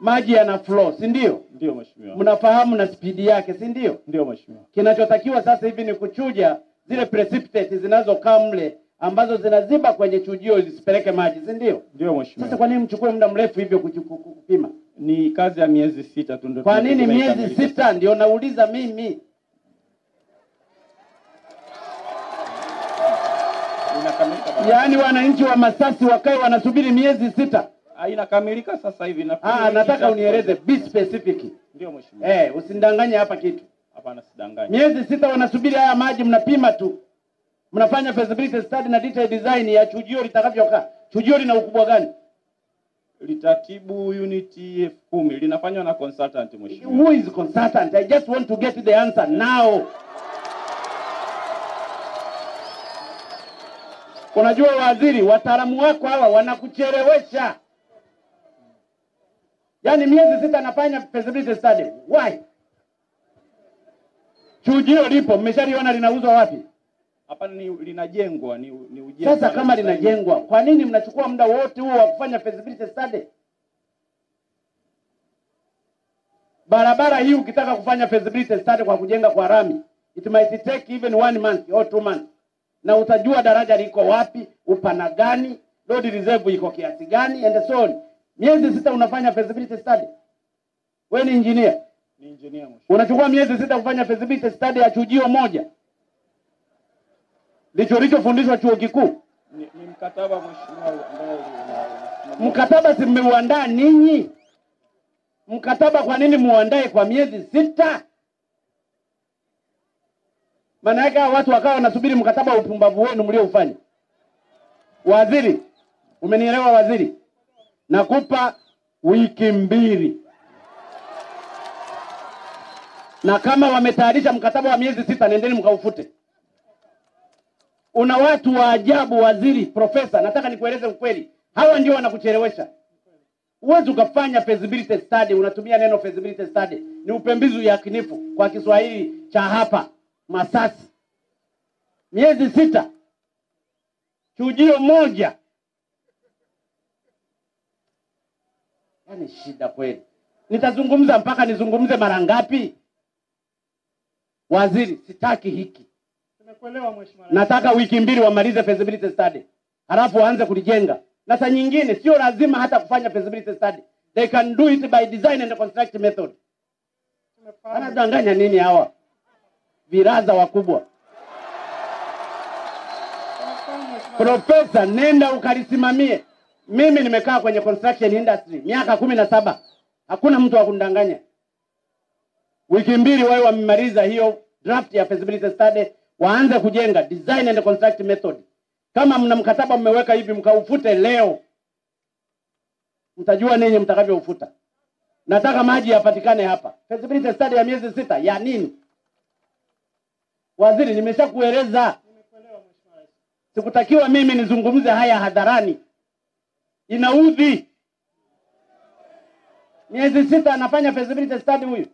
maji yana flow, si ndio? Ndio mheshimiwa. Mnafahamu na spidi yake, si ndio? Ndio mheshimiwa. Kinachotakiwa sasa hivi ni kuchuja zile precipitate zinazokaa mle ambazo zinaziba kwenye chujio zisipeleke maji, si ndio? Ndio mheshimiwa. Sasa kwa nini mchukue muda mrefu hivyo kupima? Ni kazi ya miezi sita tu ndio. Kwa nini miezi sita? Ndio nauliza mimi. Yaani wananchi wa Masasi wakae wanasubiri miezi sita? Ah, inakamilika sasa hivi na Ah, nataka unieleze be specific. Ndio mheshimiwa. Eh, usindanganye hapa kitu. Hapana sidanganye. Miezi sita wanasubiri haya maji, mnapima tu, mnafanya feasibility study na detail design ya chujio litakavyokaa. Chujio lina ukubwa gani? Litatibu uniti elfu kumi linafanywa na consultant mheshimiwa. Who is consultant? I just want to get the answer now. Unajua waziri, wataalamu wako hawa wanakuchelewesha. Yaani miezi sita nafanya feasibility study. Why? Chujio lipo, mmeshaliona linauzwa wapi? Hapa ni linajengwa ni, ni ujenzi. Sasa kama linajengwa, kwa nini mnachukua muda wote huo wa kufanya feasibility study? Barabara hii ukitaka kufanya feasibility study kwa kujenga kwa rami, it might take even one month or two months, na utajua daraja liko wapi, upana gani, load reserve iko kiasi gani, and so on. Miezi sita unafanya feasibility study. Wewe ni engineer, Ni engineer unachukua miezi sita kufanya feasibility study ya chujio moja, ndicho ulichofundishwa chuo kikuu. Ni, ni mkataba mheshimiwa ambao Mkataba si mmeuandaa ninyi? Mkataba kwa nini muandae kwa miezi sita? Maana yake hao watu wakawa wanasubiri mkataba wa upumbavu wenu mlioufanya. Waziri, umenielewa waziri? Nakupa wiki mbili, na kama wametayarisha mkataba wa miezi sita, nendeni mkaufute. Una watu wa ajabu, waziri, profesa. Nataka nikueleze ukweli, hawa ndio wanakuchelewesha. Huwezi ukafanya feasibility study, unatumia neno feasibility study, ni upembizi yakinifu kwa Kiswahili cha hapa Masasi. Miezi sita, chujio moja, yaani shida kweli. Nitazungumza mpaka nizungumze mara ngapi? Waziri, sitaki hiki. Tumekuelewa mheshimiwa. Nataka wiki mbili wamalize feasibility study, halafu waanze kulijenga. Na saa nyingine sio lazima hata kufanya feasibility study, they can do it by design and construct method. Anadanganya nini hawa viraza wakubwa? Profesa, nenda ukalisimamie. Mimi nimekaa kwenye construction industry miaka kumi na saba, hakuna mtu wa kunidanganya. Wiki mbili wao wamemaliza hiyo draft ya feasibility study, waanze kujenga design and construct method. Kama mna mkataba mmeweka hivi, mkaufute leo, mtajua ninyi mtakavyoufuta. Nataka maji yapatikane hapa. Feasibility study ya miezi sita ya nini? Waziri, nimeshakueleza sikutakiwa mimi nizungumze haya hadharani, inaudhi. Miezi sita anafanya feasibility study huyu.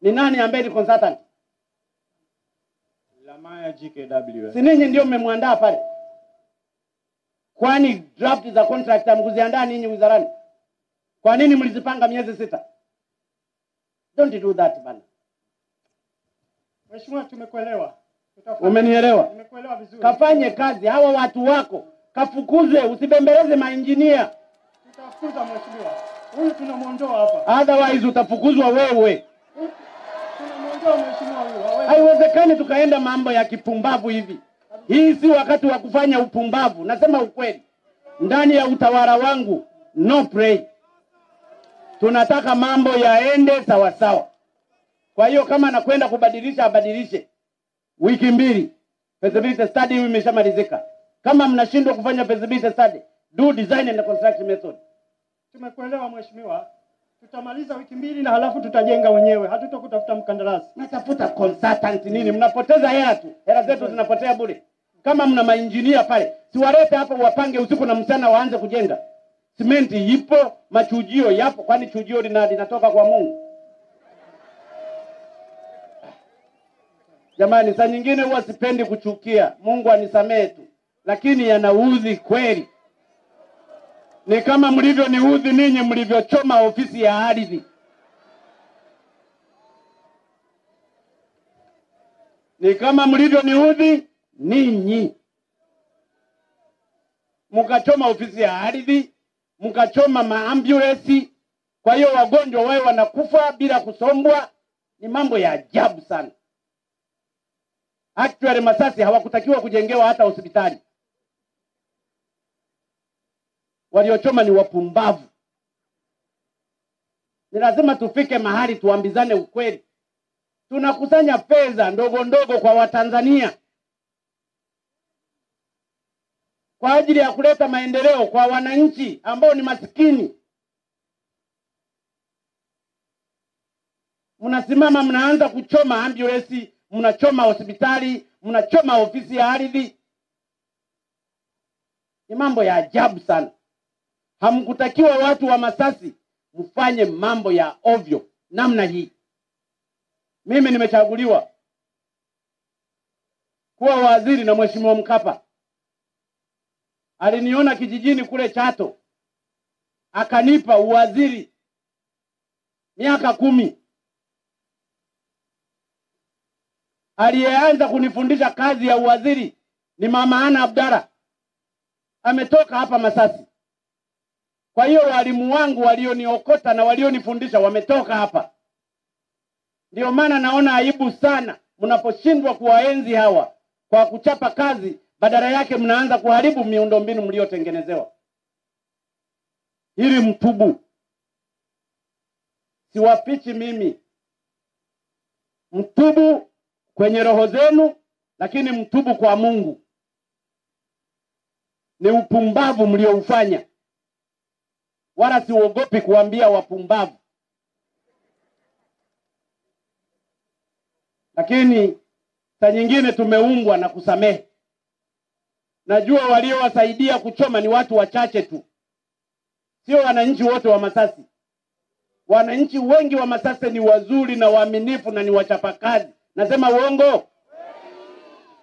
Ni nani ambaye ni consultant? Lamaya GKW. Si ninyi ndio mmemwandaa pale? Kwani draft za contract hamkuziandaa ninyi wizarani? Kwa nini mlizipanga miezi sita? Don't do that bana. Mheshimiwa tumekuelewa. Umenielewa? Nimekuelewa vizuri. Kafanye kazi, hawa watu wako kafukuzwe, usibembeleze mainjinia, Tutafukuza mheshimiwa. Huyu tunamwondoa hapa. otherwise utafukuzwa wewe. Tunamwondoa mheshimiwa huyu. Haiwezekani tukaenda mambo ya kipumbavu hivi. Hii si wakati wa kufanya upumbavu. Nasema ukweli, ndani ya utawala wangu no play. Tunataka mambo yaende sawasawa. sawa. Kwa hiyo kama anakwenda kubadilisha abadilishe, wiki mbili feasibility study imeshamalizika. Kama mnashindwa kufanya feasibility study, do design and construction method. Tumekuelewa mheshimiwa. Tutamaliza wiki mbili na halafu tutajenga wenyewe. Hatutokutafuta mkandarasi. Natafuta consultant nini? Mnapoteza hela tu, hela zetu zinapotea bure. Kama mna mainjinia pale, siwalete hapa wapange usiku na mchana waanze kujenga. Simenti ipo, machujio yapo, kwani chujio lina, linatoka kwa Mungu? Jamani, saa nyingine huwa sipendi kuchukia, Mungu anisamehe tu, lakini yanaudhi kweli. Ni kama mlivyoniudhi ninyi mlivyochoma ofisi ya ardhi. Ni kama mlivyoniudhi ninyi, mkachoma ofisi ya ardhi, mkachoma maambulesi Kwa hiyo wagonjwa wao wanakufa bila kusombwa. Ni mambo ya ajabu sana. Actually Masasi hawakutakiwa kujengewa hata hospitali. Waliochoma ni wapumbavu. Ni lazima tufike mahali tuambizane ukweli. Tunakusanya fedha ndogo ndogo kwa Watanzania kwa ajili ya kuleta maendeleo kwa wananchi ambao ni masikini. Mnasimama mnaanza kuchoma ambulensi, mnachoma hospitali, mnachoma ofisi ya ardhi. Ni mambo ya ajabu sana. Hamkutakiwa watu wa Masasi mfanye mambo ya ovyo namna hii. Mimi nimechaguliwa kuwa waziri na Mheshimiwa Mkapa. Aliniona kijijini kule Chato, akanipa uwaziri miaka kumi. Aliyeanza kunifundisha kazi ya uwaziri ni Mama Ana Abdara, ametoka hapa Masasi. Kwa hiyo walimu wangu walioniokota na walionifundisha wametoka hapa. Ndio maana naona aibu sana mnaposhindwa kuwaenzi hawa kwa kuchapa kazi, badala yake mnaanza kuharibu miundombinu mliotengenezewa. Hili mtubu, siwapichi mimi, mtubu kwenye roho zenu, lakini mtubu kwa Mungu. Ni upumbavu mlioufanya, wala siuogopi kuambia wapumbavu. lakini saa nyingine tumeumbwa na kusamehe. Najua waliowasaidia kuchoma ni watu wachache tu, sio wananchi wote wa Masasi. Wananchi wengi wa Masasi ni wazuri na waaminifu na ni wachapakazi. Nasema uongo?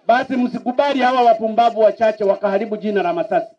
Basi msikubali hawa wapumbavu wachache wakaharibu jina la Masasi.